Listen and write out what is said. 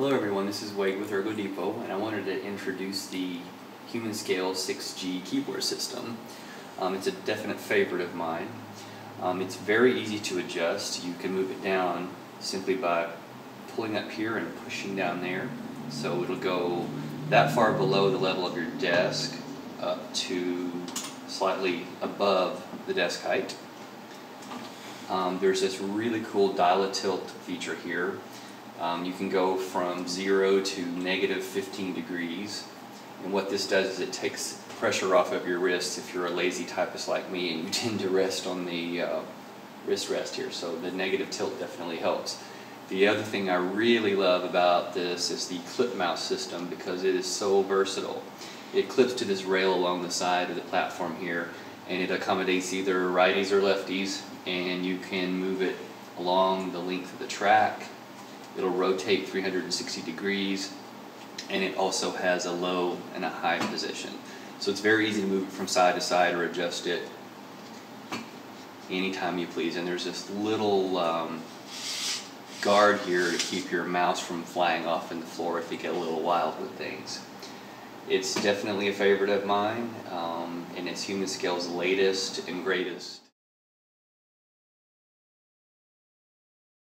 Hello everyone, this is Wade with Ergo Depot and I wanted to introduce the Humanscale 6G keyboard system. Um, it's a definite favorite of mine. Um, it's very easy to adjust. You can move it down simply by pulling up here and pushing down there. So it'll go that far below the level of your desk up to slightly above the desk height. Um, there's this really cool dial-a-tilt feature here um, you can go from 0 to negative 15 degrees. And what this does is it takes pressure off of your wrists if you're a lazy typist like me and you tend to rest on the uh, wrist rest here. So the negative tilt definitely helps. The other thing I really love about this is the clip mouse system because it is so versatile. It clips to this rail along the side of the platform here and it accommodates either righties or lefties and you can move it along the length of the track It'll rotate 360 degrees and it also has a low and a high position. So it's very easy to move it from side to side or adjust it anytime you please. And there's this little um, guard here to keep your mouse from flying off in the floor if you get a little wild with things. It's definitely a favorite of mine, um, and it's Humanscale's latest and greatest.